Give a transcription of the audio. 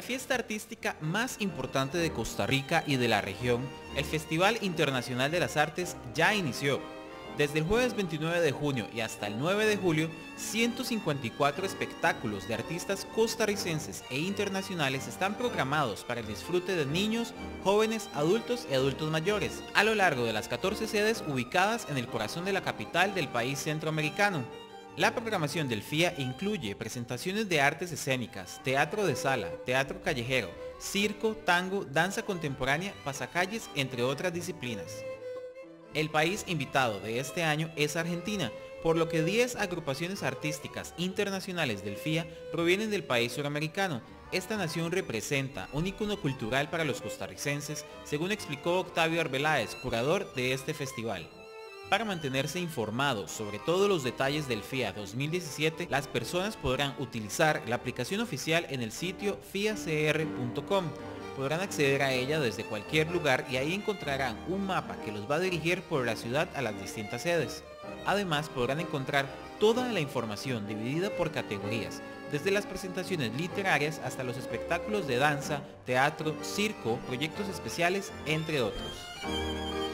La fiesta artística más importante de Costa Rica y de la región, el Festival Internacional de las Artes, ya inició. Desde el jueves 29 de junio y hasta el 9 de julio, 154 espectáculos de artistas costarricenses e internacionales están programados para el disfrute de niños, jóvenes, adultos y adultos mayores, a lo largo de las 14 sedes ubicadas en el corazón de la capital del país centroamericano. La programación del FIA incluye presentaciones de artes escénicas, teatro de sala, teatro callejero, circo, tango, danza contemporánea, pasacalles, entre otras disciplinas. El país invitado de este año es Argentina, por lo que 10 agrupaciones artísticas internacionales del FIA provienen del país suramericano. Esta nación representa un icono cultural para los costarricenses, según explicó Octavio Arbeláez, curador de este festival. Para mantenerse informados sobre todos los detalles del FIA 2017, las personas podrán utilizar la aplicación oficial en el sitio fiacr.com. Podrán acceder a ella desde cualquier lugar y ahí encontrarán un mapa que los va a dirigir por la ciudad a las distintas sedes. Además podrán encontrar toda la información dividida por categorías, desde las presentaciones literarias hasta los espectáculos de danza, teatro, circo, proyectos especiales, entre otros.